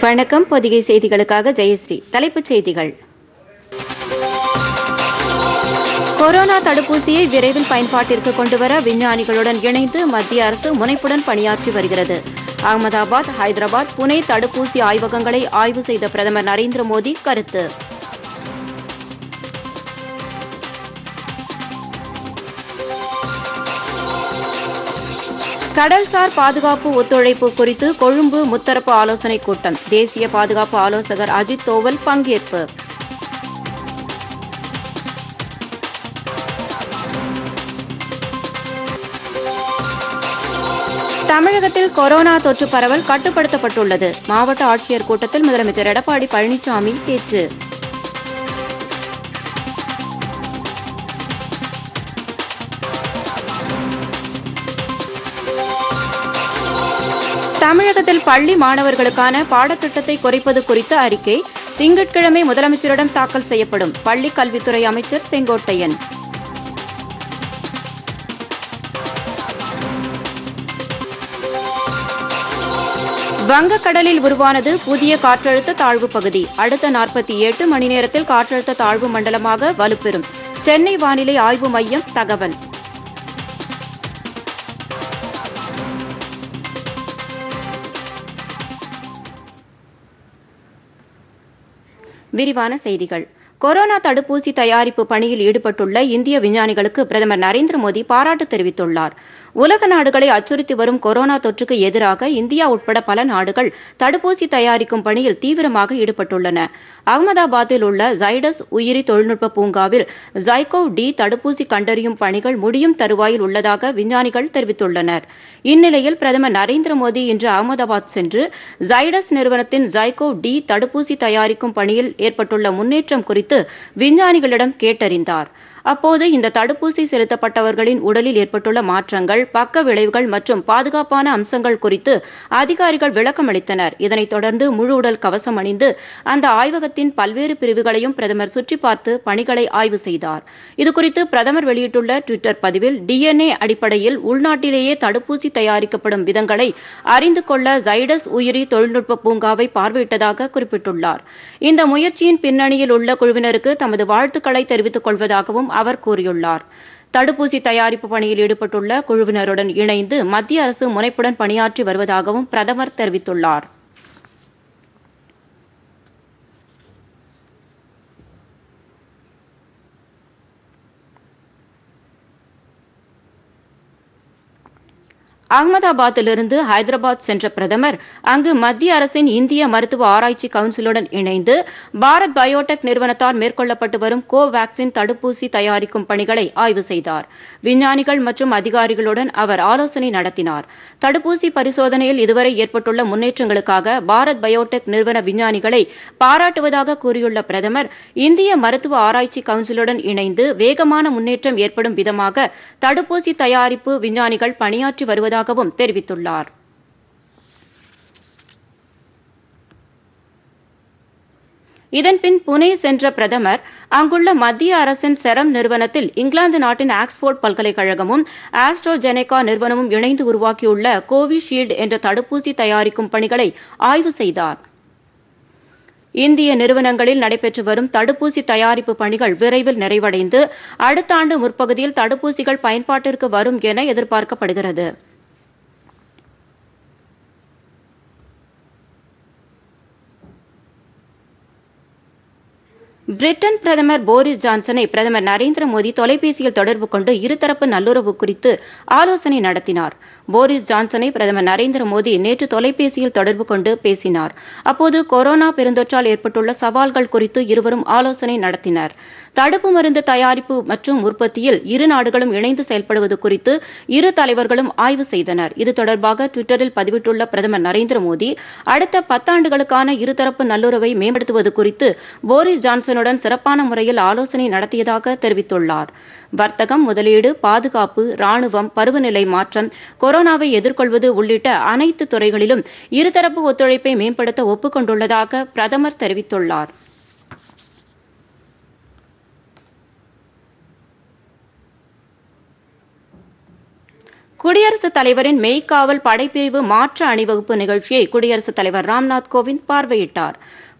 வணக்கம். பொதிகை செய்திகளுக்காக ஜெயஸ்ரீ. தலைப்புச் செய்திகள். கொரோனா தடுப்பூசியை விரைவில் பயன்பாட்டிற்கு கொண்டுவர விஞ்ஞானிகளுடன் இணைந்து மத்திய அரசு முனைப்புடன் பணியாற்றி வருகிறது. அகமதாபாத் ஹைதராபாத் புனே தடுப்பூசி ஆய்வகங்களை ஆய்வு செய்த பிரதமர் நரேந்திர மோடி கருத்து. கடல்சார் பாதுகாப்பு ஒத்துழைப்பு குறித்து கொழும்பு முத்தரப்பு ஆலோசனைக் கூட்டம். தேசிய பாதுகாப்பு ஆலோசகர் அஜித் தோவல் பங்கேற்பு. தமிழகத்தில் கொரோனா தொற்று பரவல் கட்டுப்படுத்தப்பட்டுள்ளது. மாவட்ட ஆட்சியர் கூட்டத்தில் முதலமைச்சர் எடப்பாடி பழனிசாமி பேச்சு. தமிழகத்தில் பள்ளி மாணவர்களுக்கான பாடத்திட்டத்தை குறைப்பது குறித்த அறிக்கை திங்கட்கிழமை முதலமைச்சரிடம் தாக்கல் செய்யப்படும். பள்ளி கல்வித்துறை அமைச்சர் செங்கோட்டையன். வங்கக்கடலில் உருவானது புதிய காற்றழுத்த தாழ்வு பகுதி. அடுத்த நாற்பத்தி எட்டு மணி நேரத்தில் காற்றழுத்த தாழ்வு மண்டலமாக வலுப்பெறும். சென்னை வானிலை ஆய்வு மையம் தகவல். விரிவான செய்திகள். கொரோனா தடுப்பூசி தயாரிப்பு பணியில் ஈடுபட்டுள்ள இந்திய விஞ்ஞானிகளுக்கு பிரதமர் நரேந்திர மோடி பாராட்டு தெரிவித்துள்ளார். உலக நாடுகளை அச்சுறுத்தி வரும் கொரோனா தொற்றுக்கு எதிராக இந்தியா உட்பட பல நாடுகள் தடுப்பூசி தயாரிக்கும் பணியில் தீவிரமாக ஈடுபட்டுள்ளன. அகமதாபாத்தில் உள்ள ஜைடஸ் உயிரி தொழில்நுட்ப பூங்காவில் ஜைகோவ் டி தடுப்பூசி கண்டறியும் பணிகள் முடியும் தருவாயில் உள்ளதாக விஞ்ஞானிகள் தெரிவித்துள்ளனர். இந்நிலையில் பிரதமர் நரேந்திர மோடி இன்று அகமதாபாத் சென்று ஜைடஸ் நிறுவனத்தின் ஜைகோவ் டி தடுப்பூசி தயாரிக்கும் பணியில் ஏற்பட்டுள்ள முன்னேற்றம் குறித்து விஞ்ஞானிகளிடம் கேட்டறிந்தார். அப்போது இந்த தடுப்பூசி செலுத்தப்பட்டவர்களின் உடலில் ஏற்பட்டுள்ள மாற்றங்கள் பக்க விளைவுகள் மற்றும் பாதுகாப்பான அம்சங்கள் குறித்து அதிகாரிகள் விளக்கமளித்தனர் இதனைத் தொடர்ந்து முழு உடல் கவசம் அணிந்து அந்த ஆய்வகத்தின் பல்வேறு பிரிவுகளையும் பிரதமர் சுற்றி பார்த்து பணிகளை ஆய்வு செய்தார். இதுகுறித்து பிரதமர் வெளியிட்டுள்ள டுவிட்டர் பதிவில் டிஎன்ஏ அடிப்படையில் உள்நாட்டிலேயே தடுப்பூசி தயாரிக்கப்படும் விதங்களை அறிந்து கொள்ள ஜைடஸ் உயிரி தொழில்நுட்ப பூங்காவை பார்வையிட்டதாக குறிப்பிட்டுள்ளார். இந்த முயற்சியின் பின்னணியில் உள்ள குழுவினருக்கு தமது வாழ்த்துக்களை தெரிவித்துக் கொள்வதாகவும் அவர் கூறியுள்ளார். தடுப்பூசி தயாரிப்பு பணியில் ஈடுபட்டுள்ள குழுவினருடன் இணைந்து மத்திய அரசு முனைப்புடன் பணியாற்றி வருவதாகவும் பிரதமர் தெரிவித்துள்ளார். அகமதாபாத்திலிருந்து ஹைதராபாத் சென்ற பிரதமர் அங்கு மத்திய அரசின் இந்திய மருத்துவ ஆராய்ச்சி கவுன்சிலுடன் இணைந்து பாரத் பயோடெக் நிறுவனத்தால் மேற்கொள்ளப்பட்டு வரும் கோவேக்சின் தடுப்பூசி தயாரிக்கும் பணிகளை ஆய்வு செய்தார். விஞ்ஞானிகள் மற்றும் அதிகாரிகளுடன் அவர் ஆலோசனை நடத்தினார். தடுப்பூசி பரிசோதனையில் இதுவரை ஏற்பட்டுள்ள முன்னேற்றங்களுக்காக பாரத் பயோடெக் நிறுவன விஞ்ஞானிகளை பாராட்டுவதாக கூறியுள்ள பிரதமர் இந்திய மருத்துவ ஆராய்ச்சி கவுன்சிலுடன் இணைந்து வேகமான முன்னேற்றம் ஏற்படும் விதமாக தடுப்பூசி தயாரிப்பு விஞ்ஞானிகள் பணியாற்றி வருவதாக வருவதாகவும் தெரிவித்துள்ளார். இதன்பின் புனே சென்ற பிரதமர் அங்குள்ள மத்திய அரசின் செரம் நிறுவனத்தில் இங்கிலாந்து நாட்டின் ஆக்ஸ்போர்ட் பல்கலைக்கழகமும் ஆஸ்ட்ரோஜெனேகா நிறுவனமும் இணைந்து உருவாக்கியுள்ள கோவிஷீல்டு என்ற தடுப்பூசி தயாரிக்கும் பணிகளை ஆய்வு செய்தார். இந்திய நிறுவனங்களில் நடைபெற்று வரும் தடுப்பூசி தயாரிப்பு பணிகள் விரைவில் நிறைவடைந்து அடுத்த ஆண்டு முற்பகுதியில் தடுப்பூசிகள் பயன்பாட்டிற்கு வரும் என எதிர்பார்க்கப்படுகிறது. பிரிட்டன் பிரதமர் போரிஸ் ஜான்சனை பிரதமர் நரேந்திர மோடி தொலைபேசியில் தொடர்பு கொண்டு இருதரப்பு நல்லுறவு குறித்து ஆலோசனை நடத்தினார். போரிஸ் ஜான்சனை பிரதமர் நரேந்திர மோடி நேற்று தொலைபேசியில் தொடர்பு கொண்டு பேசினார். அப்போது கொரோனா பெருந்தொற்றால் ஏற்பட்டுள்ள சவால்கள் குறித்து இருவரும் ஆலோசனை நடத்தினர். தடுப்பு மருந்து தயாரிப்பு மற்றும் உற்பத்தியில் இரு நாடுகளும் இணைந்து செயல்படுவது குறித்து இரு தலைவர்களும் ஆய்வு செய்தனர். இது தொடர்பாக டுவிட்டரில் பதிவிட்டுள்ள பிரதமர் நரேந்திர மோடி அடுத்த பத்தாண்டுகளுக்கான இருதரப்பு நல்லுறவை மேம்படுத்துவது குறித்து போரிஸ் ஜான்சனுடன் சிறப்பான முறையில் ஆலோசனை நடத்தியதாக தெரிவித்துள்ளார். வர்த்தகம் முதலீடு பாதுகாப்பு ராணுவம் பருவநிலை மாற்றம் கொரோனாவை எதிர்கொள்வது உள்ளிட்ட அனைத்து துறைகளிலும் இருதரப்பு ஒத்துழைப்பை மேம்படுத்த ஒப்புக்கொண்டுள்ளதாக பிரதமர் தெரிவித்துள்ளார். குடியரசுத் தலைவரின் மெய்க்காவல் படைப்பிரிவு மாற்று அணிவகுப்பு நிகழ்ச்சியை குடியரசுத் தலைவர் ராம்நாத் கோவிந்த் பார்வையிட்டார்.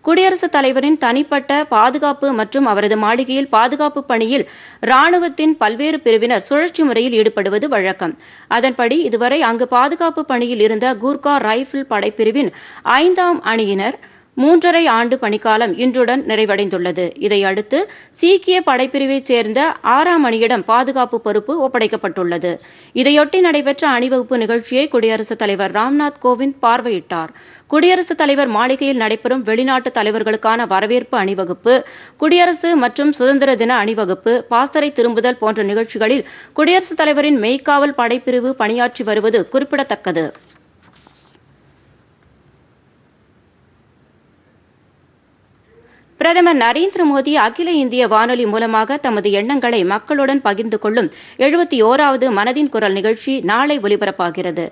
குடியரசுத் தலைவரின் தனிப்பட்ட பாதுகாப்பு மற்றும் அவரது மாளிகையில் பாதுகாப்பு பணியில் ராணுவத்தின் பல்வேறு பிரிவினர் சுழற்சி முறையில் ஈடுபடுவது வழக்கம். அதன்படி இதுவரை அங்கு பாதுகாப்பு பணியில் இருந்த கூர்கா ரைபிள் படைப்பிரிவின் ஐந்தாம் அணியினர் மூன்றரை ஆண்டு பணிக்காலம் இன்றுடன் நிறைவடைந்துள்ளது. இதையடுத்து சீக்கிய படைப்பிரிவைச் சேர்ந்த ஆறாம் அணியிடம் பாதுகாப்பு பொறுப்பு ஒப்படைக்கப்பட்டுள்ளது. இதையொட்டி நடைபெற்ற அணிவகுப்பு நிகழ்ச்சியை குடியரசுத் தலைவர் ராம்நாத் கோவிந்த் பார்வையிட்டார். குடியரசுத் தலைவர் மாளிகையில் நடைபெறும் வெளிநாட்டு தலைவர்களுக்கான வரவேற்பு அணிவகுப்பு குடியரசு மற்றும் சுதந்திர தின அணிவகுப்பு பாஸ்தரை திரும்புதல் போன்ற நிகழ்ச்சிகளில் குடியரசுத் தலைவரின் மெய்க்காவல் படைப்பிரிவு பணியாற்றி வருவது குறிப்பிடத்தக்கது. பிரதமர் நரேந்திர மோடி அகில இந்திய வானொலி மூலமாக தமது எண்ணங்களை மக்களுடன் பகிர்ந்து கொள்ளும் எழுபத்தி ஓராவது மனதின் குரல் நிகழ்ச்சி நாளை ஒலிபரப்பாகிறது.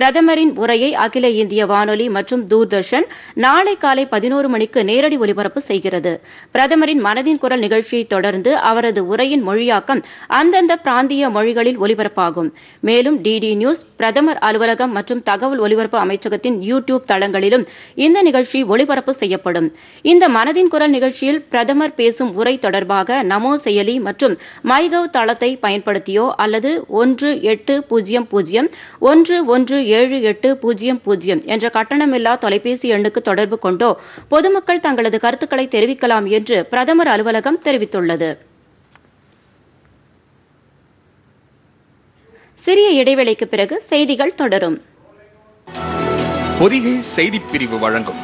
பிரதமரின் உரையை அகில இந்திய வானொலி மற்றும் தூர்தர்ஷன் நாளை காலை பதினோரு மணிக்கு நேரடி ஒலிபரப்பு செய்கிறது. பிரதமரின் மனதின் குரல் நிகழ்ச்சியை தொடர்ந்து அவரது உரையின் மொழியாக்கம் அந்தந்த பிராந்திய மொழிகளில் ஒலிபரப்பாகும். மேலும் டிடி நியூஸ் பிரதமர் அலுவலகம் மற்றும் தகவல் ஒலிபரப்பு அமைச்சகத்தின் யூ டியூப் தளங்களிலும் இந்த நிகழ்ச்சி ஒளிபரப்பு செய்யப்படும். இந்த மனதின் குரல் நிகழ்ச்சியில் பிரதமர் பேசும் உரை தொடர்பாக நமோ செயலி மற்றும் மைகவ் தளத்தை பயன்படுத்தியோ அல்லது ஒன்று எட்டு பூஜ்ஜியம் பூஜ்ஜியம் ஒன்று ஒன்று ஏழு எட்டு பூஜ்ஜியம் பூஜ்ஜியம் என்ற கட்டணமில்லா தொலைபேசி எண்ணுக்கு தொடர்பு கொண்டோ பொதுமக்கள் தங்களது கருத்துக்களை தெரிவிக்கலாம் என்று பிரதமர் அலுவலகம் தெரிவித்துள்ளது. சிறிய இடைவேளைக்கு பிறகு செய்திகள் தொடரும். பொதிகை செய்தி பிரிவு வழங்கும்.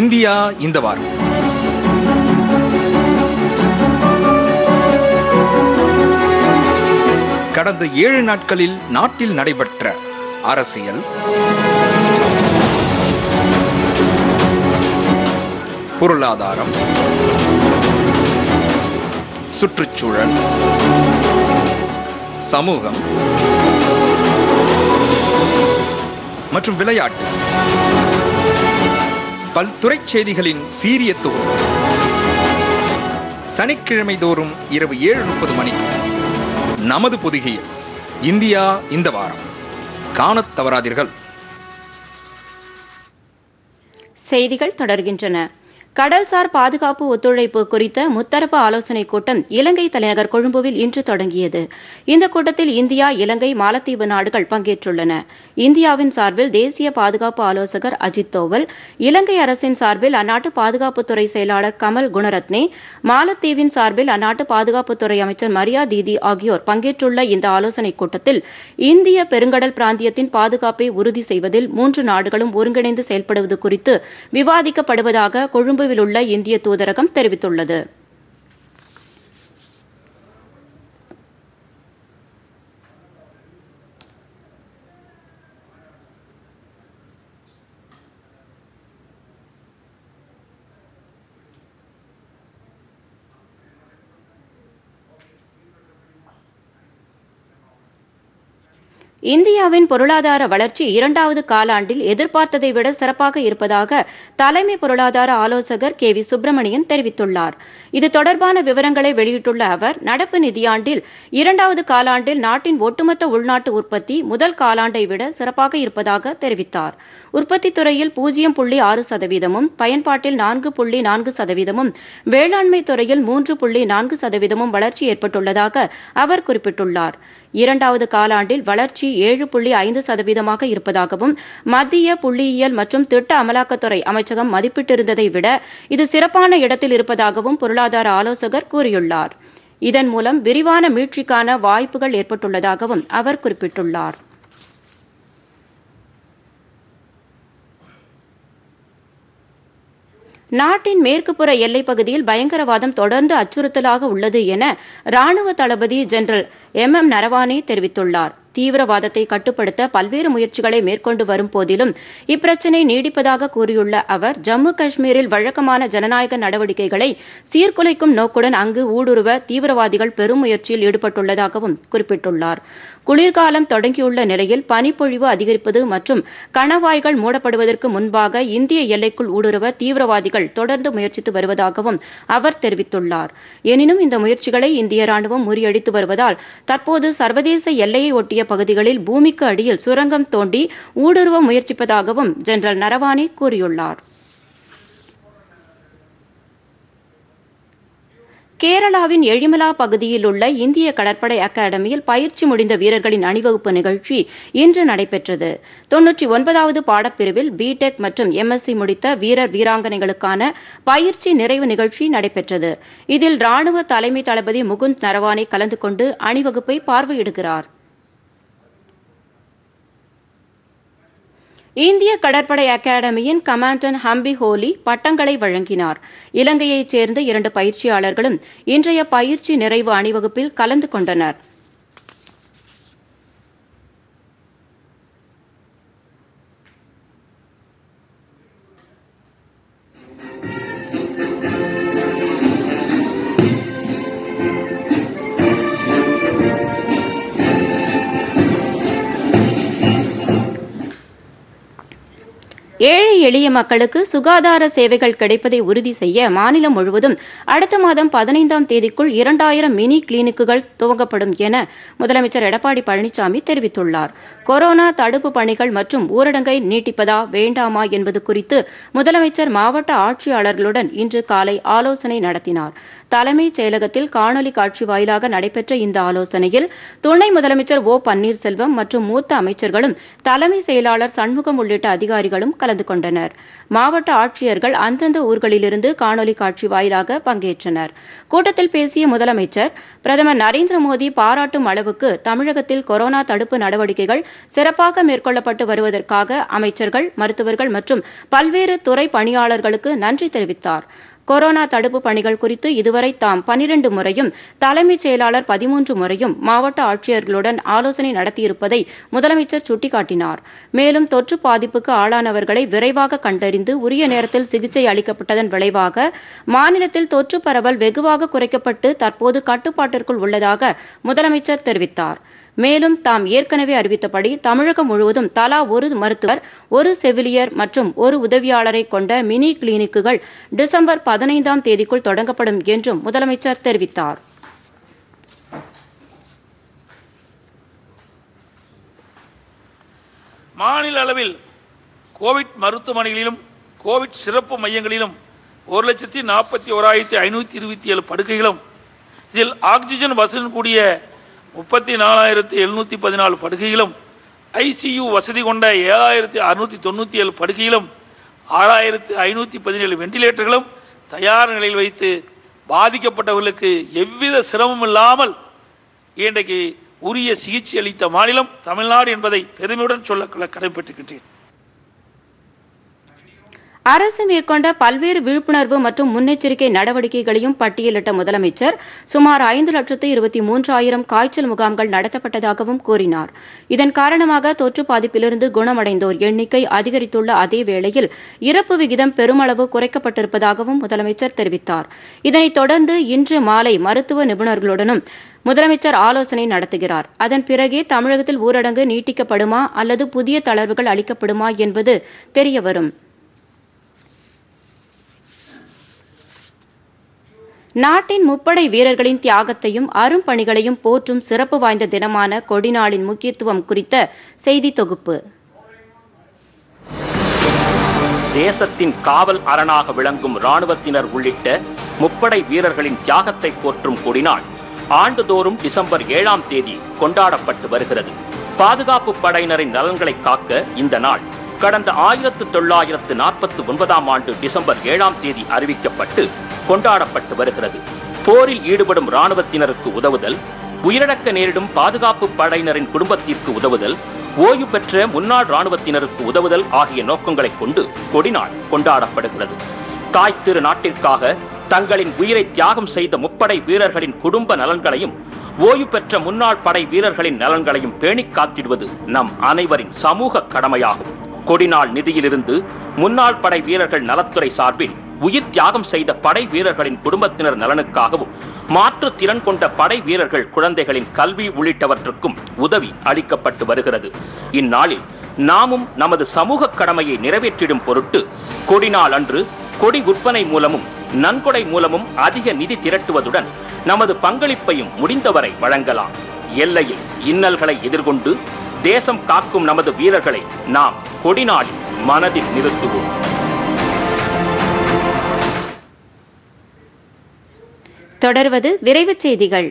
இந்தியா இந்த வாரம். கடந்த ஏழு நாட்களில் நாட்டில் நடைபெற்ற அரசியல். பொருளாதாரம். சுற்றுச்சூழல். சமூகம். மற்றும் விளையாட்டு. பல்துறை செய்திகளின் சீரிய தொகுப்பு. சனிக்கிழமை தோறும் இரவு ஏழு முப்பது மணிக்கு. நமது பொதிகையில் இந்தியா இந்த வாரம். காணத் தவறாதீர்கள். செய்திகள் தொடர்கின்றன. கடல்சார் பாதுகாப்பு ஒத்துழைப்பு குறித்த முத்தரப்பு ஆலோசனைக் கூட்டம் இலங்கை தலைநகர் கொழும்புவில் இன்று தொடங்கியது. இந்த கூட்டத்தில் இந்தியா இலங்கை மாலத்தீவு நாடுகள் பங்கேற்றுள்ளன. இந்தியாவின் சார்பில் தேசிய பாதுகாப்பு ஆலோசகர் அஜித் தோவல் இலங்கை அரசின் சார்பில் அந்நாட்டு பாதுகாப்புத்துறை செயலாளர் கமல் குணரத்னே மாலத்தீவின் சார்பில் அந்நாட்டு பாதுகாப்புத்துறை அமைச்சர் மரியா தீதி ஆகியோர் பங்கேற்றுள்ள இந்த ஆலோசனைக் கூட்டத்தில் இந்திய பெருங்கடல் பிராந்தியத்தின் பாதுகாப்பை உறுதி செய்வதில் மூன்று நாடுகளும் ஒருங்கிணைந்து செயல்படுவது குறித்து விவாதிக்கப்படுவதாக கொழும்பு கொழும்புவில் உள்ள இந்திய தூதரகம் தெரிவித்துள்ளது. இந்தியாவின் பொருளாதார வளர்ச்சி இரண்டாவது காலாண்டில் எதிர்பார்த்ததை விட சிறப்பாக இருப்பதாக தலைமை பொருளாதார ஆலோசகர் கே வி சுப்பிரமணியன் தெரிவித்துள்ளார். இது தொடர்பான விவரங்களை வெளியிட்டுள்ள அவர் நடப்பு நிதியாண்டில் இரண்டாவது காலாண்டில் நாட்டின் ஒட்டுமொத்த உள்நாட்டு உற்பத்தி முதல் காலாண்டை விட சிறப்பாக இருப்பதாக தெரிவித்தார். உற்பத்தி துறையில் பூஜ்ஜியம் புள்ளி ஆறு சதவீதமும் பயன்பாட்டில் நான்கு புள்ளி நான்கு சதவீதமும் வேளாண்மை துறையில் மூன்று புள்ளி நான்கு சதவீதமும் வளர்ச்சி ஏற்பட்டுள்ளதாக அவர் குறிப்பிட்டுள்ளார். இரண்டாவது காலாண்டில் வளர்ச்சி ஏழு புள்ளி ஐந்து சதவீதமாக இருப்பதாகவும் மத்திய புள்ளியியல் மற்றும் திட்ட அமலாக்கத்துறை அமைச்சகம் மதிப்பிட்டிருந்ததை விட இது சிறப்பான இடத்தில் இருப்பதாகவும் பொருளாதார ஆலோசகர் கூறியுள்ளார். இதன் மூலம் விரிவான மீட்சிக்கான வாய்ப்புகள் ஏற்பட்டுள்ளதாகவும் அவர் குறிப்பிட்டுள்ளார். நாட்டின் மேற்குப்புற எல்லைப் பகுதியில் பயங்கரவாதம் தொடர்ந்து அச்சுறுத்தலாக உள்ளது என ராணுவ தளபதி ஜெனரல் எம். எம். நரவானே தெரிவித்துள்ளார். தீவிரவாதத்தை கட்டுப்படுத்த பல்வேறு முயற்சிகளை மேற்கொண்டு வரும் போதிலும் இப்பிரச்சினை நீடிப்பதாக கூறியுள்ள அவர் ஜம்மு காஷ்மீரில் வழக்கமான ஜனநாயக நடவடிக்கைகளை சீர்குலைக்கும் நோக்குடன் அங்கு ஊடுருவ தீவிரவாதிகள் பெரும் முயற்சியில் ஈடுபட்டுள்ளதாகவும் குறிப்பிட்டுள்ளார். குளிர்காலம் தொடங்கியுள்ள நிலையில் பனிப்பொழிவு அதிகரிப்பது மற்றும் கணவாய்கள் மூடப்படுவதற்கு முன்பாக இந்திய எல்லைக்குள் ஊடுருவ தீவிரவாதிகள் தொடர்ந்து முயற்சித்து வருவதாகவும் அவர் தெரிவித்துள்ளார். எனினும் இந்த முயற்சிகளை இந்திய ராணுவம் முறியடித்து வருவதால் தற்போது சர்வதேச எல்லையை ஒட்டிய பகுதிகளில் பூமிக்கு அடியில் சுரங்கம் தோண்டி ஊடுருவ முயற்சிப்பதாகவும் ஜெனரல் நரவானே கூறியுள்ளார். கேரளாவின் எழிமலா பகுதியில் உள்ள இந்திய கடற்படை அகாடமியில் பயிற்சி முடிந்த வீரர்களின் அணிவகுப்பு நிகழ்ச்சி இன்று நடைபெற்றது. தொன்னூற்றி ஒன்பதாவது பாடப்பிரிவில் பிடெக் மற்றும் எம்எஸ்சி முடித்த வீரர் வீராங்கனைகளுக்கான பயிற்சி நிறைவு நிகழ்ச்சி நடைபெற்றது. இதில் ராணுவ தலைமை தளபதி முகுந்த் நரவானே கலந்து கொண்டு அணிவகுப்பை பார்வையிடுகிறார். இந்திய கடற்படை அகாடமியின் கமாண்டன் ஹம்பி ஹோலி பட்டங்களை வழங்கினார். இலங்கையைச் சேர்ந்த இரண்டு பயிற்சியாளர்களும் இன்றைய பயிற்சி நிறைவு அணிவகுப்பில் கலந்து கொண்டனர். எளிய மக்களுக்கு சுகாதார சேவைகள் கிடைப்பதை உறுதி செய்ய மாநிலம் முழுவதும் அடுத்த மாதம் பதினைந்தாம் தேதிக்குள் இரண்டாயிரம் மினி கிளினிக்குகள் துவங்கப்படும் என முதலமைச்சர் எடப்பாடி பழனிசாமி தெரிவித்துள்ளார். கொரோனா தடுப்பு பணிகள் மற்றும் ஊரடங்கை நீட்டிப்பதா வேண்டாமா என்பது குறித்து முதலமைச்சர் மாவட்ட ஆட்சியாளர்களுடன் இன்று காலை ஆலோசனை நடத்தினார். தலைமைச் செயலகத்தில் காணொலி காட்சி வாயிலாக நடைபெற்ற இந்த ஆலோசனையில் துணை முதலமைச்சர் ஓ பன்னீர்செல்வம் மற்றும் மூத்த அமைச்சர்களும் தலைமை செயலாளர் சண்முகம் உள்ளிட்ட அதிகாரிகளும் கலந்து கொண்டனர். மாவட்ட ஆட்சியர்கள் அந்தந்த ஊர்களிலிருந்து காணொலி காட்சி வாயிலாக பங்கேற்றனர். கூட்டத்தில் பேசிய முதலமைச்சர் பிரதமர் நரேந்திர மோடி பாராட்டும் அளவுக்கு தமிழகத்தில் கொரோனா தடுப்பு நடவடிக்கைகள் சிறப்பாக மேற்கொள்ளப்பட்டு வருவதற்காக அமைச்சர்கள் மருத்துவர்கள் மற்றும் பல்வேறு துறை பணியாளர்களுக்கு நன்றி தெரிவித்தார். கொரோனா தடுப்பு பணிகள் குறித்து இதுவரை தாம் பனிரெண்டு முறையும் தலைமைச் செயலாளர் பதிமூன்று முறையும் மாவட்ட ஆட்சியர்களுடன் ஆலோசனை நடத்தியிருப்பதை முதலமைச்சர் சுட்டிக்காட்டினார். மேலும் தொற்று பாதிப்புக்கு ஆளானவர்களை விரைவாக கண்டறிந்து உரிய நேரத்தில் சிகிச்சை அளிக்கப்பட்டதன் விளைவாக மாநிலத்தில் தொற்று பரவல் வெகுவாக குறைக்கப்பட்டு தற்போது கட்டுப்பாட்டிற்குள் உள்ளதாக முதலமைச்சர் தெரிவித்தார். மேலும் தாம் ஏற்கனவே அறிவித்தபடி தமிழகம் முழுவதும் தலா ஒரு மருத்துவர் ஒரு செவிலியர் மற்றும் ஒரு உதவியாளரை கொண்ட மினி கிளினிக்குகள் டிசம்பர் பதினைந்தாம் தேதிக்குள் தொடங்கப்படும் என்றும் முதலமைச்சர் தெரிவித்தார். மாநில அளவில் கோவிட் மருத்துவமனைகளிலும் கோவிட் சிறப்பு மையங்களிலும் ஒரு லட்சத்தி நாற்பத்தி ஓராயிரத்தி ஐநூற்றி இருபத்தி ஏழு படுக்கைகளும் இதில் ஆக்சிஜன் வசதியுடன் கூடிய முப்பத்தி நாலாயிரத்தி எழுநூற்றி பதினாலு படுகையிலும் ஐசியு வசதி கொண்ட ஏழாயிரத்தி அறுநூற்றி தொண்ணூற்றி ஏழு படுகையிலும் ஆறாயிரத்து ஐநூற்றி பதினேழு வெண்டிலேட்டர்களும் தயார் நிலையில் வைத்து பாதிக்கப்பட்டவர்களுக்கு எவ்வித சிரமம் இல்லாமல் இன்றைக்கு உரிய சிகிச்சை அளித்த மாநிலம் தமிழ்நாடு என்பதை பெருமையுடன் சொல்ல கடமைப்பட்டிருக்கின்றேன் அரசு மேற்கொண்ட பல்வேறு விழிப்புணர்வு மற்றும் முன்னெச்சரிக்கை நடவடிக்கைகளையும் பட்டியலிட்ட முதலமைச்சர் சுமார் ஐந்து லட்சத்து இருபத்தி மூன்றாயிரம் காய்ச்சல் முகாம்கள் நடத்தப்பட்டதாகவும் கூறினார். இதன் காரணமாக தொற்று பாதிப்பிலிருந்து குணமடைந்தோர் எண்ணிக்கை அதிகரித்துள்ள அதே வேளையில் இறப்பு விகிதம் பெருமளவு குறைக்கப்பட்டிருப்பதாகவும் முதலமைச்சர் தெரிவித்தார். இதனைத் தொடர்ந்து இன்று மாலை மருத்துவ நிபுணர்களுடனும் முதலமைச்சர் ஆலோசனை நடத்துகிறார். அதன் பிறகே தமிழகத்தில் ஊரடங்கு நீட்டிக்கப்படுமா அல்லது புதிய தளர்வுகள் அளிக்கப்படுமா என்பது தெரியவரும். நாட்டின் முப்படை வீரர்களின் தியாகத்தையும் அரும்பணிகளையும் போற்றும் சிறப்பு வாய்ந்த தினமான கொடிநாளின் முக்கியத்துவம் குறித்த செய்தி தொகுப்பு. தேசத்தின் காவல் அரணாக விளங்கும் ராணுவத்தினர் உள்ளிட்ட முப்படை வீரர்களின் தியாகத்தை போற்றும் கொடிநாள் ஆண்டுதோறும் டிசம்பர் ஏழாம் தேதி கொண்டாடப்பட்டு வருகிறது. பாதுகாப்பு படையினரின் நலன்களை காக்க இந்த நாள் கடந்த ஆயிரத்து தொள்ளாயிரத்து நாற்பத்தி ஒன்பதாம் ஆண்டு டிசம்பர் ஏழாம் தேதி அறிவிக்கப்பட்டு கொண்டாடப்பட்டு வருகிறது. போரில் ஈடுபடும் ராணுவத்தினருக்கு உதவுதல் உயிரிழக்க நேரிடும் பாதுகாப்பு படையினரின் குடும்பத்திற்கு உதவுதல் ஓய்வு பெற்ற முன்னாள் ராணுவத்தினருக்கு உதவுதல் ஆகிய நோக்கங்களைக் கொண்டு கொடிநாள் கொண்டாடப்படுகிறது. தாய் திரு நாட்டிற்காக தங்களின் உயிரை தியாகம் செய்த முப்படை வீரர்களின் குடும்ப நலன்களையும் ஓய்வு பெற்ற முன்னாள் படை வீரர்களின் நலன்களையும் பேணிக் காத்திடுவது நம் அனைவரின் சமூக கடமையாகும். கொடிநாள் நிதியிலிருந்து முன்னாள் படை வீரர்கள் நலத்துறை சார்பில் உயிர் தியாகம் செய்த படை வீரர்களின் குடும்பத்தினர் நலனுக்காகவும் மாற்று திறன் கொண்ட படை வீரர்கள் குழந்தைகளின் கல்வி உள்ளிட்டவற்றுக்கும் உதவி அளிக்கப்பட்டு வருகிறது. இந்நாளில் நாமும் நமது சமூக கடமையை நிறைவேற்றிடும் பொருட்டு கொடிநாள் அன்று கொடி விற்பனை மூலமும் நன்கொடை மூலமும் அதிக நிதி திரட்டுவதுடன் நமது பங்களிப்பையும் முடிந்தவரை வழங்கலாம். எல்லையில் இன்னல்களை எதிர்கொண்டு தேசம் காக்கும் நமது வீரர்களை நாம் கொடிநாளில் மனதில் நிறுத்துவோம். தொடர்வது விரைவு செய்திகள்.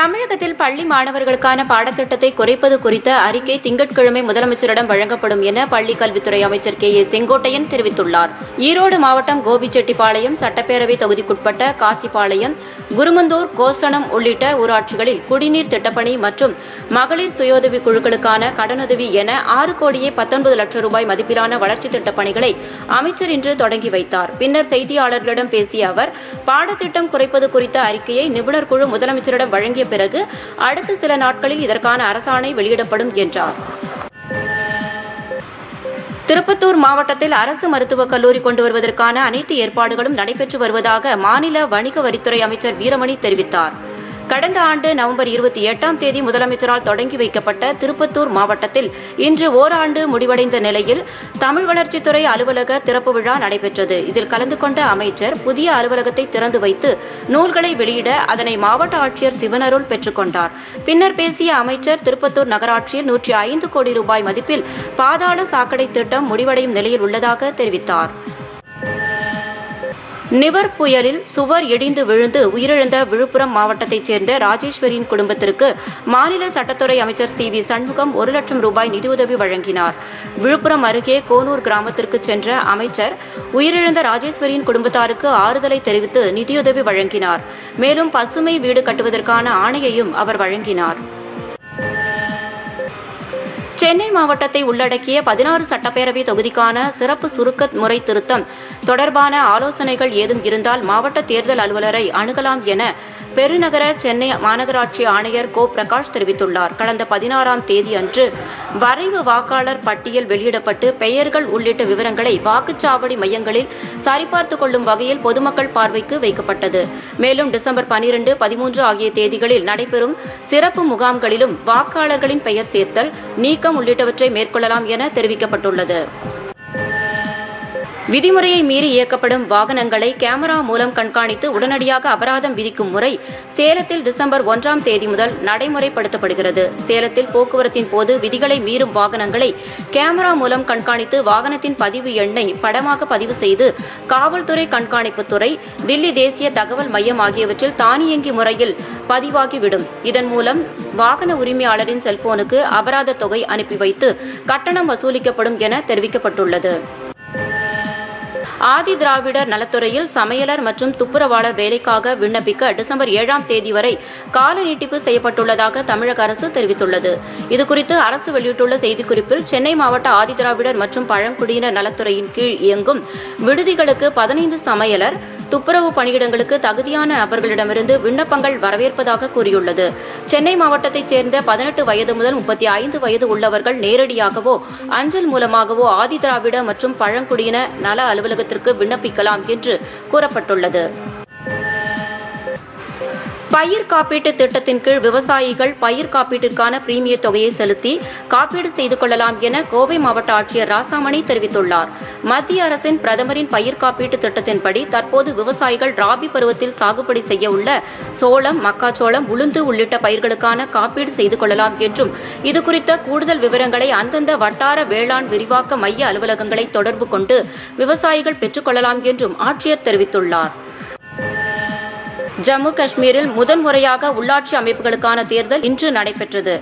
தமிழகத்தில் பள்ளி மாணவர்களுக்கான பாடத்திட்டத்தை குறைப்பது குறித்த அறிக்கை திங்கட்கிழமை முதலமைச்சரிடம் வழங்கப்படும் என பள்ளிக் கல்வித்துறை அமைச்சர் கே ஏ செங்கோட்டையன் தெரிவித்துள்ளார். ஈரோடு மாவட்டம் கோபிச்செட்டிப்பாளையம் சட்டப்பேரவை தொகுதிக்குட்பட்ட காசிப்பாளையம் குருமந்தூர் கோசனம் உள்ளிட்ட ஊராட்சிகளில் குடிநீர் திட்டப்பணி மற்றும் மகளிர் சுயோதவி குழுக்களுக்கான கடனுதவி என ஆறு கோடியே பத்தொன்பது லட்சம் ரூபாய் மதிப்பிலான வளர்ச்சி திட்டப் பணிகளை அமைச்சர் இன்று தொடங்கி வைத்தார். பின்னர் செய்தியாளர்களிடம் பேசிய அவர் பாடத்திட்டம் குறைப்பது குறித்த அறிக்கையை நிபுணர் குழு முதலமைச்சரிடம் வழங்கிய பிறகு அடுத்த சில நாட்களில் இதற்கான அரசாணை வெளியிடப்படும் என்றார். திருப்பத்தூர் மாவட்டத்தில் அரசு மருத்துவக் கல்லூரி கொண்டு வருவதற்கான அனைத்து ஏற்பாடுகளும் நடைபெற்று வருவதாக மாநில வணிக வரித்துறை அமைச்சர் வீரமணி தெரிவித்தார். கடந்த ஆண்டு நவம்பர் இருபத்தி எட்டாம் தேதி முதலமைச்சரால் தொடங்கி வைக்கப்பட்ட திருப்பத்தூர் மாவட்டத்தில் இன்று ஓராண்டு முடிவடைந்த நிலையில் தமிழ் வளர்ச்சித்துறை அலுவலக திறப்பு விழா நடைபெற்றது. இதில் கலந்து கொண்ட அமைச்சர் புதிய அலுவலகத்தை திறந்து வைத்து நூல்களை வெளியிட அதனை மாவட்ட ஆட்சியர் சிவனருள் பெற்றுக்கொண்டார் பின்னர் பேசிய அமைச்சர் திருப்பத்தூர் நகராட்சியில் நூற்றி ஐந்து கோடி ரூபாய் மதிப்பில் பாதாள சாக்கடை திட்டம் முடிவடையும் நிலையில் உள்ளதாக தெரிவித்தார். நிவர் புயலில் சுவர் இடிந்து விழுந்து உயிரிழந்த விழுப்புரம் மாவட்டத்தைச் சேர்ந்த ராஜேஸ்வரியின் குடும்பத்திற்கு மாநில சட்டத்துறை அமைச்சர் சி வி சண்முகம் ஒரு லட்சம் ரூபாய் நிதியுதவி வழங்கினார். விழுப்புரம் அருகே கோனூர் கிராமத்திற்கு சென்ற அமைச்சர் உயிரிழந்த ராஜேஸ்வரியின் குடும்பத்தாருக்கு ஆறுதலை தெரிவித்து நிதியுதவி வழங்கினார். மேலும் பசுமை வீடு கட்டுவதற்கான ஆணையையும் அவர் வழங்கினார். சென்னை மாவட்டத்தை உள்ளடக்கிய பதினாறு சட்டப்பேரவை தொகுதிக்கான சிறப்பு சுருக்க முறை திருத்தம் தொடர்பான ஆலோசனைகள் ஏதும் இருந்தால் மாவட்ட தேர்தல் அலுவலரை அணுகலாம் என பெருநகர சென்னை மாநகராட்சி ஆணையர் கோ பிரகாஷ் தெரிவித்துள்ளார். கடந்த பதினாறாம் தேதி அன்று வரைவு வாக்காளர் பட்டியல் வெளியிடப்பட்டு பெயர்கள் உள்ளிட்ட விவரங்களை வாக்குச்சாவடி மையங்களில் சரிபார்த்து கொள்ளும் வகையில் பொதுமக்கள் பார்வைக்கு வைக்கப்பட்டது. மேலும் டிசம்பர் பனிரெண்டு பதிமூன்று ஆகிய தேதிகளில் நடைபெறும் சிறப்பு முகாம்களிலும் வாக்காளர்களின் பெயர் சேர்த்தல் நீக்கம் உள்ளிட்டவற்றை மேற்கொள்ளலாம் என தெரிவிக்கப்பட்டுள்ளது. விதிமுறையை மீறி இயக்கப்படும் வாகனங்களை கேமரா மூலம் கண்காணித்து உடனடியாக அபராதம் விதிக்கும் முறை சேலத்தில் டிசம்பர் ஒன்றாம் தேதி முதல் நடைமுறைப்படுத்தப்படுகிறது. சேலத்தில் போக்குவரத்தின் போது விதிகளை மீறும் வாகனங்களை கேமரா மூலம் கண்காணித்து வாகனத்தின் பதிவு எண்ணை படமாக பதிவு செய்து காவல்துறை கண்காணிப்புத்துறை தில்லி தேசிய தகவல் மையம் ஆகியவற்றில் தானியங்கி முறையில் பதிவாகிவிடும். இதன் மூலம் வாகன உரிமையாளரின் செல்போனுக்கு அபராத தொகை அனுப்பி வைத்து கட்டணம் வசூலிக்கப்படும் என தெரிவிக்கப்பட்டுள்ளது. ஆதி திராவிடர் நலத்துறையில் சமையலர் மற்றும் துப்புரவாளர் வேலைக்காக விண்ணப்பிக்க டிசம்பர் ஏழாம் தேதி வரை கால நீட்டிப்பு செய்யப்பட்டுள்ளதாக தமிழக அரசு தெரிவித்துள்ளது. இதுகுறித்து அரசு வெளியிட்டுள்ள செய்திக்குறிப்பில் சென்னை மாவட்ட ஆதி திராவிடர் மற்றும் பழங்குடியினர் நலத்துறையின் கீழ் இயங்கும் விடுதிகளுக்கு பதினைந்து சமையலர் துப்புரவு பணியிடங்களுக்கு தகுதியான நபர்களிடமிருந்து விண்ணப்பங்கள் வரவேற்பதாக கூறியுள்ளது. சென்னை மாவட்டத்தைச் சேர்ந்த பதினெட்டு வயது முதல் முப்பத்தி ஐந்து வயது உள்ளவர்கள் நேரடியாகவோ அஞ்சல் மூலமாகவோ ஆதிதிராவிட மற்றும் பழங்குடியின நல அலுவலகத்திற்கு விண்ணப்பிக்கலாம் என்று கூறப்பட்டுள்ளது. பயிர் காப்பீட்டு திட்டத்தின் கீழ் விவசாயிகள் பயிர் காப்பீட்டிற்கான பிரீமிய தொகையை செலுத்தி காப்பீடு செய்து கொள்ளலாம் என கோவை மாவட்ட ஆட்சியர் ராசாமணி தெரிவித்துள்ளார். மத்திய அரசின் பிரதமரின் பயிர் காப்பீட்டு திட்டத்தின்படி தற்போது விவசாயிகள் ராபி பருவத்தில் சாகுபடி செய்ய உள்ள சோளம் மக்காச்சோளம் உளுந்து உள்ளிட்ட பயிர்களுக்கான காப்பீடு செய்து கொள்ளலாம் என்றும் இதுகுறித்த கூடுதல் விவரங்களை அந்தந்த வட்டார வேளாண் விரிவாக்க மைய அலுவலகங்களை தொடர்பு கொண்டு விவசாயிகள் பெற்றுக்கொள்ளலாம் என்றும் ஆட்சியர் தெரிவித்துள்ளார். ஜம்மு காஷ்மீரில் முதன்முறையாக உள்ளாட்சி அமைப்புகளுக்கான தேர்தல் இன்று நடைபெற்றது.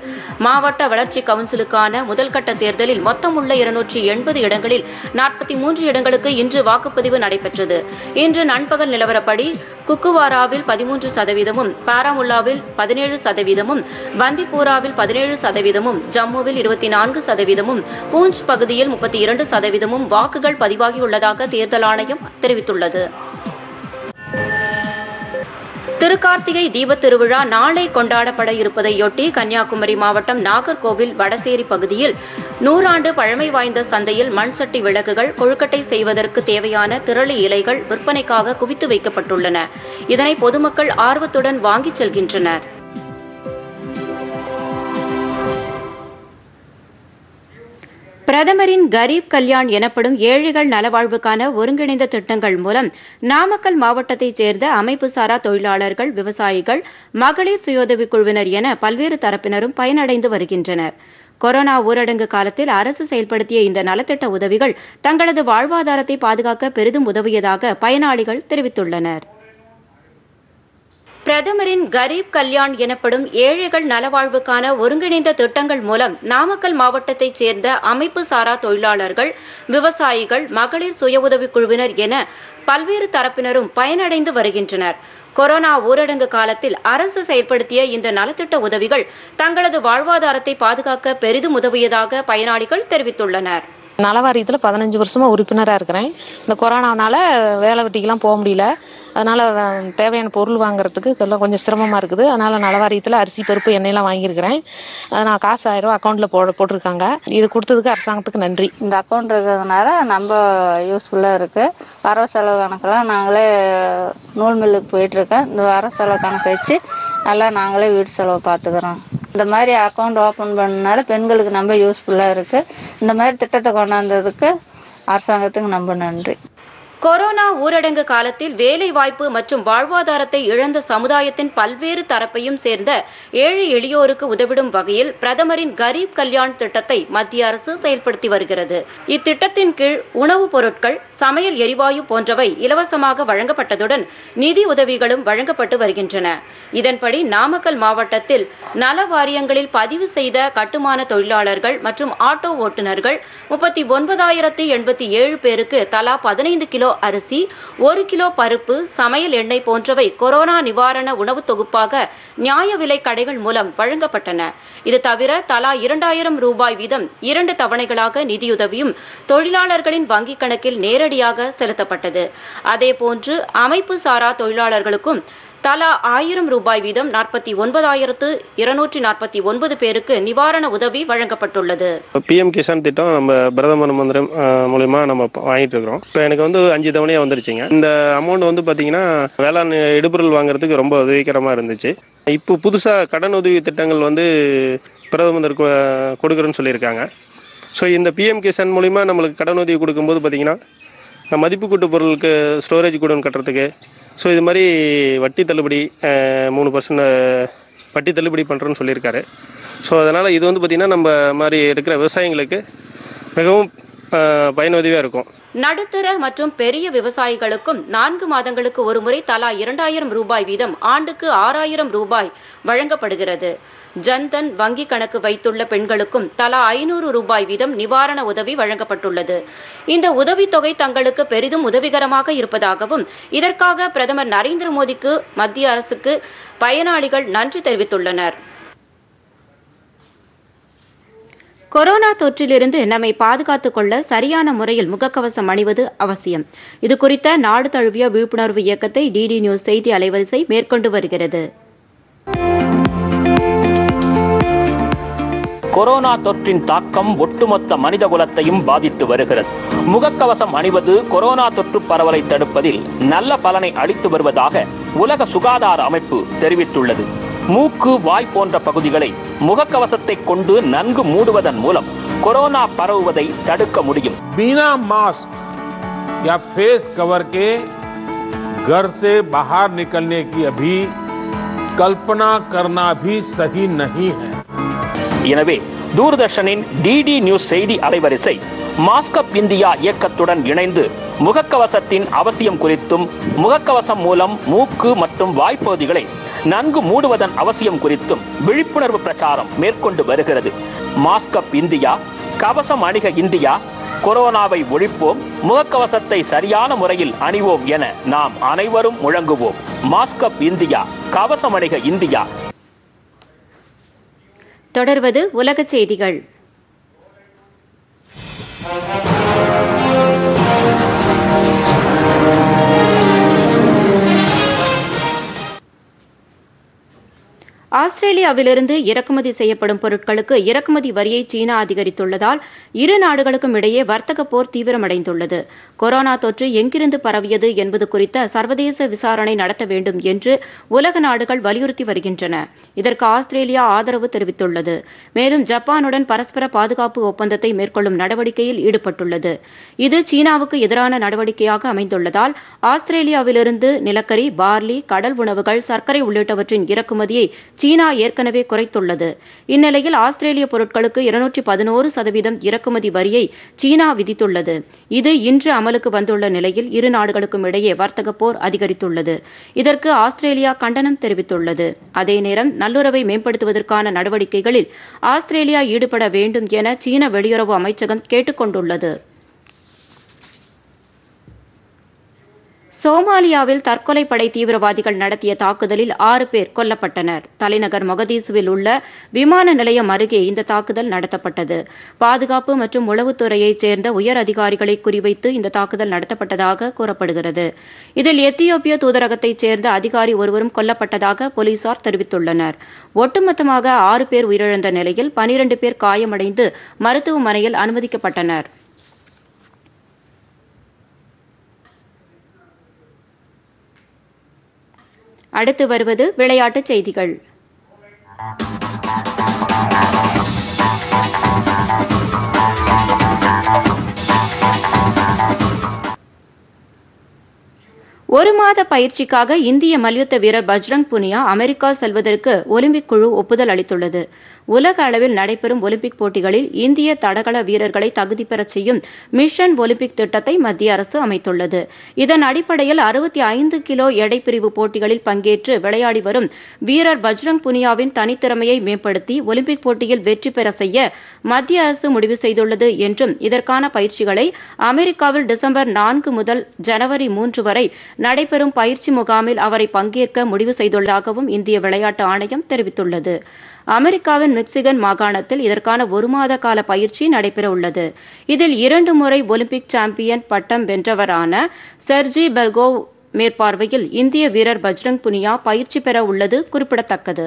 மாவட்ட வளர்ச்சி கவுன்சிலுக்கான முதல்கட்ட தேர்தலில் மொத்தம் உள்ள இருநூற்றி எண்பது இடங்களில் நாற்பத்தி மூன்று இடங்களுக்கு இன்று வாக்குப்பதிவு நடைபெற்றது. இன்று நண்பகல் நிலவரப்படி குக்குவாராவில் பதிமூன்று சதவீதமும் பாராமுல்லாவில் பதினேழு சதவீதமும் வந்திப்பூராவில் பதினேழு சதவீதமும் ஜம்முவில் இருபத்தி நான்கு சதவீதமும் பூஞ்ச் பகுதியில் முப்பத்தி இரண்டு சதவீதமும் வாக்குகள் பதிவாகியுள்ளதாக தேர்தல் ஆணையம் தெரிவித்துள்ளது. திருக்கார்த்திகை தீபத் திருவிழா நாளை கொண்டாடப்பட இருப்பதையொட்டி கன்னியாகுமரி மாவட்டம் நாகர்கோவில் வடசேரி பகுதியில் நூறாண்டு பழமை வாய்ந்த சந்தையில் மண் சட்டி விளக்குகள் கொழுக்கட்டை செய்வதற்கு தேவையான திரளி இலைகள் விற்பனைக்காக குவித்து வைக்கப்பட்டுள்ளன. இதனை பொதுமக்கள் ஆர்வத்துடன் வாங்கிச் செல்கின்றனர். பிரதமரின் கரீப் கல்யாண் எனப்படும் ஏழைகள் நலவாழ்வுக்கான ஒருங்கிணைந்த திட்டங்கள் மூலம் நாமக்கல் மாவட்டத்தைச் சேர்ந்த அமைப்புசாரா தொழிலாளர்கள் விவசாயிகள் மகளிர் சுயோதவிக் குழுவினர் என பல்வேறு தரப்பினரும் பயனடைந்து வருகின்றனர். கொரோனா ஊரடங்கு காலத்தில் அரசு செயல்படுத்திய இந்த நலத்திட்ட உதவிகள் தங்களது வாழ்வாதாரத்தை பாதுகாக்க பெரிதும் உதவியதாக பயனாளிகள் தெரிவித்துள்ளனர். பிரதமரின் கரீப் கல்யாண் எனப்படும் ஏழைகள் நலவாழ்வுக்கான ஒருங்கிணைந்த திட்டங்கள் மூலம் நாமக்கல் மாவட்டத்தைச் சேர்ந்த அமைப்பு சாரா தொழிலாளர்கள் விவசாயிகள் மகளிர் சுய உதவிக் குழுவினர் என பல்வேறு தரப்பினரும் பயனடைந்து வருகின்றனர். கொரோனா ஊரடங்கு காலத்தில் அரசு செயல்படுத்திய இந்த நலத்திட்ட உதவிகள் தங்களது வாழ்வாதாரத்தை பாதுகாக்க பெரிதும் உதவியதாக பயனாளிகள் தெரிவித்துள்ளனர். நலவாரியத்தில் பதினஞ்சு வருஷமாக உறுப்பினராக இருக்கிறேன். இந்த கொரோனாவனால வேலை வெட்டிக்கெலாம் போக முடியல. அதனால் தேவையான பொருள் வாங்குறதுக்கு எல்லாம் கொஞ்சம் சிரமமாக இருக்குது. அதனால் நலவாரியத்தில் அரிசி பருப்பு எண்ணெயெல்லாம் வாங்கியிருக்கிறேன். அதை நான் காசு ஆயிரம் அக்கௌண்ட்டில் போட போட்டிருக்காங்க. இது கொடுத்ததுக்கு அரசாங்கத்துக்கு நன்றி. இந்த அக்கௌண்ட் இருக்கிறதுனால ரொம்ப யூஸ்ஃபுல்லாக இருக்குது வரவு செலவு கணக்கெல்லாம் நாங்களே நூல் மில்லுக்கு போயிட்டுருக்கேன். இந்த வரவு செலவு கணக்கு வச்சு நல்லா நாங்களே வீட்டு செலவு பார்த்துக்குறோம். இந்த மாதிரி அக்கௌண்ட் ஓப்பன் பண்ணனால பெண்களுக்கு ரொம்ப யூஸ்ஃபுல்லாக இருக்குது இந்த மாதிரி திட்டத்தை கொண்டாந்ததுக்கு அரசாங்கத்துக்கு ரொம்ப நன்றி. கொரோனா ஊரடங்கு காலத்தில் வேலை வாய்ப்பு மற்றும் வாழ்வாதாரத்தை இழந்த சமுதாயத்தின் பல்வேறு தரப்பையும் சேர்ந்த ஏழை எளியோருக்கு உதவிடும் வகையில் பிரதமரின் கரீப் கல்யாண் திட்டத்தை மத்திய அரசு செயல்படுத்தி வருகிறது. இத்திட்டத்தின் கீழ் உணவுப் பொருட்கள் சமையல் எரிவாயு போன்றவை இலவசமாக வழங்கப்பட்டதுடன் நிதி உதவிகளும் வழங்கப்பட்டு வருகின்றன. இதன்படி நாமக்கல் மாவட்டத்தில் நல வாரியங்களில் பதிவு செய்த கட்டுமான தொழிலாளர்கள் மற்றும் ஆட்டோ ஓட்டுநர்கள் முப்பத்தி ஒன்பதாயிரத்தி எண்பத்தி ஏழு பேருக்கு தலா பதினைந்து கிலோ அரிசி ஒரு கிலோ பருப்பு சமையல் எண்ணெய் போன்றவை கொரோனா நிவாரண உணவு தொகுப்பாக நியாய விலை கடைகள் மூலம் வழங்கப்பட்டன. இது தவிர தலா இரண்டாயிரம் ரூபாய் வீதம் இரண்டு தவணைகளாக நிதியுதவியும் தொழிலாளர்களின் வங்கிக் கணக்கில் நேரடியாக செலுத்தப்பட்டது. அதேபோன்று அமைப்பு சாரா தொழிலாளர்களுக்கும் தலா ஆயிரம் ரூபாய் வீதம் நாற்பத்தி ஒன்பதாயிரத்து இருநூற்றி நாற்பத்தி ஒன்பது பேருக்கு நிவாரண உதவி வழங்கப்பட்டுள்ளது. பிஎம் கிசான் திட்டம் நம்ம பிரதமர் மந்திரம் மூலயமா நம்ம வாங்கிட்டு இருக்கிறோம். இப்போ எனக்கு வந்து அஞ்சு தவணையாக வந்துருச்சுங்க. இந்த அமௌண்ட் வந்து பார்த்தீங்கன்னா வேளாண் இடுபொருள் வாங்குறதுக்கு ரொம்ப உதவிகரமாக இருந்துச்சு. இப்போ புதுசாக கடன் உதவி திட்டங்கள் வந்து பிரதமர் கொ- கொடுக்குறேன்னு சொல்லியிருக்காங்க. ஸோ இந்த பிஎம் கிசான் மூலிமா நம்மளுக்கு கடன் உதவி கொடுக்கும்போது பார்த்தீங்கன்னா மதிப்பு கூட்டு பொருளுக்கு ஸ்டோரேஜ் கூடன் கட்டுறதுக்கு ஸோ இது மாதிரி வட்டி தள்ளுபடி மூணு பர்சன்ட் வட்டி தள்ளுபடி பண்ணுறோன்னு சொல்லியிருக்காரு. ஸோ அதனால் இது வந்து பார்த்திங்கன்னா நம்ம மாதிரி இருக்கிற விவசாயிங்களுக்கு மிகவும் பயனுதவியாக இருக்கும். நடுத்தர மற்றும் பெரிய விவசாயிகளுக்கும் நான்கு மாதங்களுக்கு ஒருமுறை தலா இரண்டாயிரம் ரூபாய் வீதம் ஆண்டுக்கு ஆறாயிரம் ரூபாய் வழங்கப்படுகிறது. ஜன்தன் வங்கி கணக்கு வைத்துள்ள பெண்களுக்கும் தலா ஐநூறு ரூபாய் வீதம் நிவாரண உதவி வழங்கப்பட்டுள்ளது. இந்த உதவித்தொகை தங்களுக்கு பெரிதும் உதவிகரமாக இருப்பதாகவும் இதற்காக பிரதமர் நரேந்திர மோடிக்கு மத்திய அரசுக்கு பயனாளிகள் நன்றி தெரிவித்துள்ளனர். கொரோனா தொற்றிலிருந்து நம்மை பாதுகாத்துக் கொள்ள சரியான முறையில் முகக்கவசம் அணிவது அவசியம். இது குறித்த நாடு தழுவிய விழிப்புணர்வு இயக்கத்தை டிடி நியூஸ் செய்தி அலைவரிசை மேற்கொண்டு வருகிறது. கொரோனா தொற்றின் தாக்கம் ஒட்டுமொத்த மனித குலத்தையும் பாதித்து வருகிறது. முகக்கவசம் அணிவது கொரோனா தொற்று பரவலை தடுப்பதில் நல்ல பலனை அளித்து வருவதாக உலக சுகாதார அமைப்பு தெரிவித்துள்ளது. மூக்கு வாய் போன்ற பகுதிகளை முகக்கவசத்தை கொண்டு நன்கு மூடுவதன் மூலம் கொரோனா பரவுவதை தடுக்க முடியும் बिना मास्क या फेस कवर के घर से बाहर निकलने की अभी कल्पना करना भी सही नहीं है எனவே தூர்தர்ஷனின் டிடி நியூஸ் செய்தி அலைவரிசை மாஸ்கப் இந்தியா இயக்கத்துடன் இணைந்து முகக்கவசத்தின் அவசியம் குறித்தும் முகக்கவசம் மூலம் மூக்கு மற்றும் வாய்ப்பகுதிகளை நன்கு மூடுவதன் அவசியம் குறித்தும் விழிப்புணர்வு பிரச்சாரம் மேற்கொண்டு வருகிறது. மாஸ்கப் இந்தியா கவசம் அணிக இந்தியா கொரோனாவை ஒழிப்போம் முகக்கவசத்தை சரியான முறையில் அணிவோம் என நாம் அனைவரும் முழங்குவோம். மாஸ்கப் இந்தியா கவசம் அணிக இந்தியா. தொடர்வது உலக செய்திகள். ஆஸ்திரேலியாவிலிருந்து இறக்குமதி செய்யப்படும் பொருட்களுக்கு இறக்குமதி வரியை சீனா அதிகரித்துள்ளதால் இரு நாடுகளுக்கும் இடையே வர்த்தக போர் தீவிரமடைந்துள்ளது. கொரோனா தொற்று எங்கிருந்து பரவியது என்பது குறித்த சர்வதேச விசாரணை நடத்த வேண்டும் என்று உலக நாடுகள் வலியுறுத்தி வருகின்றன. இதற்கு ஆஸ்திரேலியா ஆதரவு தெரிவித்துள்ளது. மேலும் ஜப்பானுடன் பரஸ்பர பாதுகாப்பு ஒப்பந்தத்தை மேற்கொள்ளும் நடவடிக்கையில் ஈடுபட்டுள்ளது. இது சீனாவுக்கு எதிரான நடவடிக்கையாக அமைந்துள்ளதால் ஆஸ்திரேலியாவிலிருந்து நிலக்கரி பார்லி கடல் உணவுகள் சர்க்கரை உள்ளிட்டவற்றின் இறக்குமதியை சீனா ஏற்கனவே குறைத்துள்ளது. இந்நிலையில் ஆஸ்திரேலிய பொருட்களுக்கு இருநூற்றி பதினோரு சதவீதம் இறக்குமதி வரியை சீனா விதித்துள்ளது. இது இன்று அமலுக்கு வந்துள்ள நிலையில் இரு நாடுகளுக்கும் இடையே வர்த்தக போர் அதிகரித்துள்ளது. இதற்கு ஆஸ்திரேலியா கண்டனம் தெரிவித்துள்ளது. அதே நேரம் நல்லுறவை மேம்படுத்துவதற்கான நடவடிக்கைகளில் ஆஸ்திரேலியா ஈடுபட வேண்டும் என சீன வெளியுறவு அமைச்சகம் கேட்டுக்கொண்டுள்ளது. சோமாலியாவில் தற்கொலை படை தீவிரவாதிகள் நடத்திய தாக்குதலில் ஆறு பேர் கொல்லப்பட்டனர். தலைநகர் மொகதீசுவில் உள்ள விமான நிலையம் அருகே இந்த தாக்குதல் நடத்தப்பட்டது. பாதுகாப்பு மற்றும் உளவுத்துறையைச் சேர்ந்த உயர் அதிகாரிகளை குறிவைத்து இந்த தாக்குதல் நடத்தப்பட்டதாக கூறப்படுகிறது. இதில் எத்தியோப்பிய தூதரகத்தைச் சேர்ந்த அதிகாரி ஒருவரும் கொல்லப்பட்டதாக போலீசார் தெரிவித்துள்ளனர். ஒட்டுமொத்தமாக ஆறு பேர் உயிரிழந்த நிலையில் பனிரண்டு பேர் காயமடைந்து மருத்துவமனையில் அனுமதிக்கப்பட்டனர். அடுத்து வருவது விளையாட்டுச் செய்திகள். ஒரு மாத பயிற்சிக்காக இந்திய மல்யுத்த வீரர் பஜ்ரங் புனியா அமெரிக்கா செல்வதற்கு ஒலிம்பிக் குழு ஒப்புதல் அளித்துள்ளது. உலக அளவில் நடைபெறும் ஒலிம்பிக் போட்டிகளில் இந்திய தடகள வீரர்களை தகுதி பெறச் செய்யும் மிஷன் ஒலிம்பிக் திட்டத்தை மத்திய அரசு அமைத்துள்ளது. இதன் அடிப்படையில் அறுபத்தி ஐந்து கிலோ எடைப்பிரிவு போட்டிகளில் பங்கேற்று விளையாடி வரும் வீரர் பஜ்ரங் புனியாவின் தனித்திறமையை மேம்படுத்தி ஒலிம்பிக் போட்டியில் வெற்றி பெற செய்ய மத்திய அரசு முடிவு செய்துள்ளது என்றும் இதற்கான பயிற்சிகளை அமெரிக்காவில் டிசம்பர் நான்கு முதல் ஜனவரி மூன்று வரை நடைபெறும் பயிற்சி முகாமில் அவரை பங்கேற்க முடிவு செய்துள்ளதாகவும் இந்திய விளையாட்டு ஆணையம் தெரிவித்துள்ளது. அமெரிக்காவின் மிக்சிகன் மாகாணத்தில் இதற்கான ஒரு மாத கால பயிற்சி நடைபெற உள்ளது இதில் இரண்டு முறை ஒலிம்பிக் சாம்பியன் பட்டம் வென்றவரான செர்ஜி பெல்கோவ் மேற்பார்வையில் இந்திய வீரர் பஜ்ரங் புனியா பயிற்சி பெற உள்ளது குறிப்பிடத்தக்கது.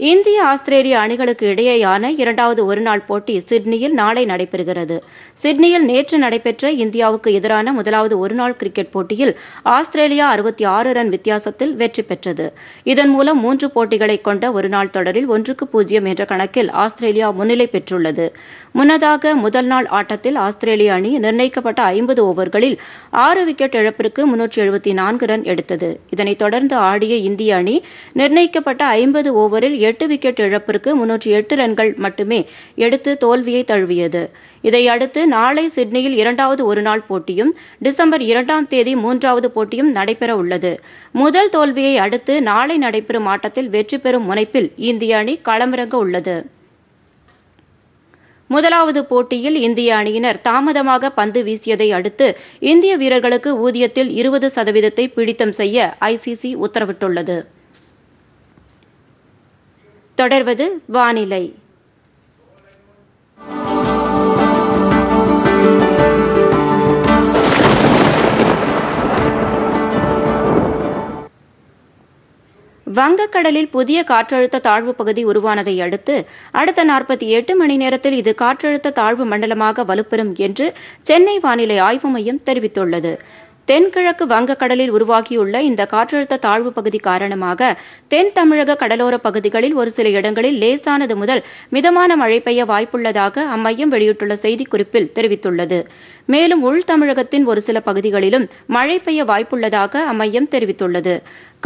இந்திய ஆஸ்திரேலிய அணிகளுக்கு இடையேயான இரண்டாவது ஒருநாள் போட்டி சிட்னியில் நாளை நடைபெறுகிறது. சிட்னியில் நேற்று நடைபெற்ற இந்தியாவுக்கு எதிரான முதலாவது ஒருநாள் கிரிக்கெட் போட்டியில் ஆஸ்திரேலியா அறுபத்தி ஆறு ரன் வித்தியாசத்தில் வெற்றி பெற்றது. இதன் மூலம் மூன்று போட்டிகளை கொண்ட ஒருநாள் தொடரில் ஒன்றுக்கு பூஜ்ஜியம் என்ற கணக்கில் ஆஸ்திரேலியா முன்னிலை பெற்றுள்ளது. முன்னதாக முதல் நாள் ஆட்டத்தில் ஆஸ்திரேலிய அணி நிர்ணயிக்கப்பட்ட ஐம்பது ஓவர்களில் ஆறு விக்கெட் இழப்பிற்கு முன்னூற்றி எழுபத்தி நான்கு ரன் எடுத்தது. இதனைத் தொடர்ந்து ஆடிய இந்திய அணி நிர்ணயிக்கப்பட்ட ஐம்பது ஓவரில் எட்டு விக்கெட் இழப்பிற்கு முன்னூற்றி எட்டு ரன்கள் மட்டுமே எடுத்து தோல்வியை தழுவியது. இதையடுத்து நாளை சிட்னியில் இரண்டாவது ஒருநாள் போட்டியும் டிசம்பர் இரண்டாம் தேதி மூன்றாவது போட்டியும் நடைபெற உள்ளது. முதல் தோல்வியை அடுத்து நாளை நடைபெறும் ஆட்டத்தில் வெற்றி பெறும் முனைப்பில் இந்திய அணி களமிறங்க உள்ளது. முதலாவது போட்டியில் இந்திய அணியினர் தாமதமாக பந்து வீசியதை அடுத்து இந்திய வீரர்களுக்கு ஊதியத்தில் இருபது சதவீதத்தை பிடித்தம் செய்ய ஐசிசி உத்தரவிட்டுள்ளது. தொடர்வது வானிலை. வங்கக்கடலில் புதிய காற்றழுத்த தாழ்வு பகுதி உருவானதை அடுத்து அடுத்த நாற்பத்தி எட்டு மணி நேரத்தில் இது காற்றழுத்த தாழ்வு மண்டலமாக வலுப்பெறும் என்று சென்னை வானிலை ஆய்வு மையம் தெரிவித்துள்ளது. தென்கிழக்கு வங்கக்கடலில் உருவாகியுள்ள இந்த காற்றழுத்த தாழ்வு பகுதி காரணமாக தென் தமிழக கடலோர பகுதிகளில் ஒரு சில இடங்களில் லேசானது முதல் மிதமான மழை பெய்ய வாய்ப்புள்ளதாக அம்மையம் வெளியிட்டுள்ள செய்திக்குறிப்பில் தெரிவித்துள்ளது. மேலும் உள் தமிழகத்தின் ஒரு சில பகுதிகளிலும் மழை பெய்ய வாய்ப்புள்ளதாக அம்மையம் தெரிவித்துள்ளது.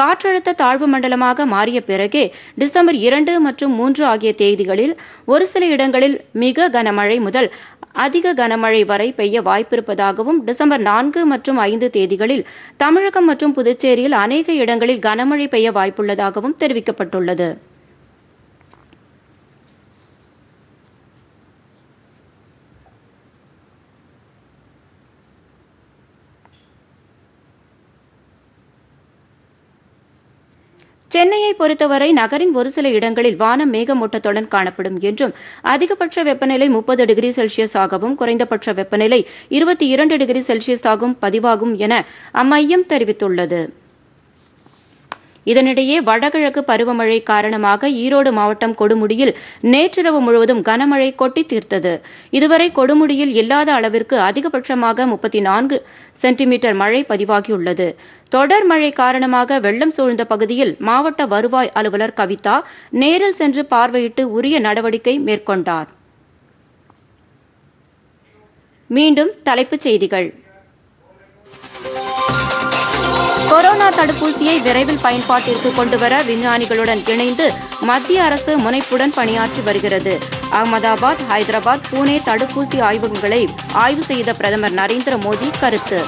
காற்றழுத்த தாழ்வு மண்டலமாக மாறிய பிறகே டிசம்பர் இரண்டு மற்றும் மூன்று ஆகிய தேதிகளில் ஒரு சில இடங்களில் மிக கனமழை முதல் அதிக கனமழை வரை பெய்ய வாய்ப்பிருப்பதாகவும் டிசம்பர் நான்கு மற்றும் ஐந்து தேதிகளில் தமிழகம் மற்றும் புதுச்சேரியில் அநேக இடங்களில் கனமழை பெய்ய வாய்ப்புள்ளதாகவும் தெரிவிக்கப்பட்டுள்ளது. சென்னையை பொறுத்தவரை நகரின் ஒரு சில இடங்களில் வானம் மேகமூட்டத்துடன் காணப்படும் என்றும் அதிகபட்ச வெப்பநிலை முப்பது டிகிரி செல்சியஸ் ஆகவும் குறைந்தபட்ச வெப்பநிலை இருபத்தி இரண்டு டிகிரி செல்சியஸ் ஆகும் பதிவாகும் என அம்மையம் தெரிவித்துள்ளது. இதனிடையே வடகிழக்கு பருவமழை காரணமாக ஈரோடு மாவட்டம் கொடுமுடியில் நேற்றிரவு முழுவதும் கனமழை கொட்டி தீர்த்தது. இதுவரை கொடுமுடியில் இல்லாத அளவிற்கு அதிகபட்சமாக முப்பத்தி நான்கு சென்டிமீட்டர் மழை பதிவாகியுள்ளது. தொடர் மழை காரணமாக வெள்ளம் சூழ்ந்த பகுதியில் மாவட்ட வருவாய் அலுவலர் கவிதா நேரில் சென்று பார்வையிட்டு உரிய நடவடிக்கை மேற்கொண்டார். மீண்டும் தலைப்புச் செய்திகள். கொரோனா தடுப்பூசியை விரைவில் பயன்பாட்டிற்கு கொண்டுவர விஞ்ஞானிகளுடன் இணைந்து மத்திய அரசு முனைப்புடன் பணியாற்றி வருகிறது. அகமதாபாத் ஹைதராபாத் புனே தடுப்பூசி ஆய்வகங்களை ஆய்வு செய்த பிரதமர் நரேந்திர மோடி கருத்து.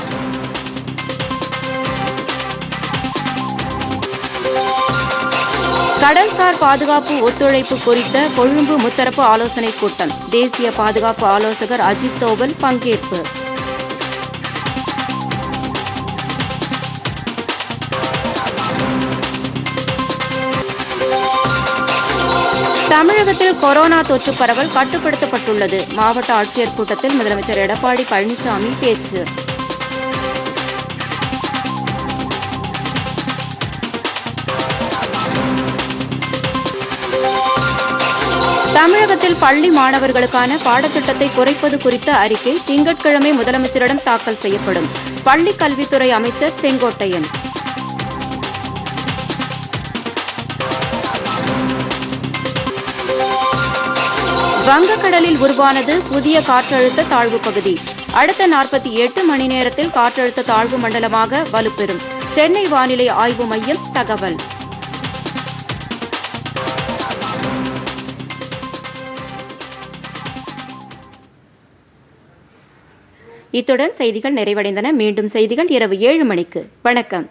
கடல்சார் பாதுகாப்பு ஒத்துழைப்பு குறித்த கொழும்பு முத்தரப்பு ஆலோசனைக் கூட்டம். தேசிய பாதுகாப்பு ஆலோசகர் அஜித் தோவல் பங்கேற்பு. தமிழகத்தில் கொரோனா தொற்று பரவல் கட்டுப்படுத்தப்பட்டுள்ளது. மாவட்ட ஆட்சியர் கூட்டத்தில் முதலமைச்சர் எடப்பாடி பழனிசாமி பேச்சு. தமிழகத்தில் பள்ளி மாணவர்களுக்கான பாடத்திட்டத்தை குறைப்பது குறித்த அறிக்கை திங்கட்கிழமை முதலமைச்சரிடம் தாக்கல் செய்யப்படும். பள்ளிக் கல்வித்துறை அமைச்சர் செங்கோட்டையன். வங்கக்கடலில் உருவானது புதிய காற்றழுத்த தாழ்வு பகுதி. அடுத்த நாற்பத்தி எட்டு மணி நேரத்தில் காற்றழுத்த தாழ்வு மண்டலமாக வலுப்பெறும். சென்னை வானிலை ஆய்வு மையம் தகவல். இத்துடன் செய்திகள் நிறைவடைந்தன. மீண்டும் செய்திகள் இரவு ஏழு மணிக்கு. வணக்கம்.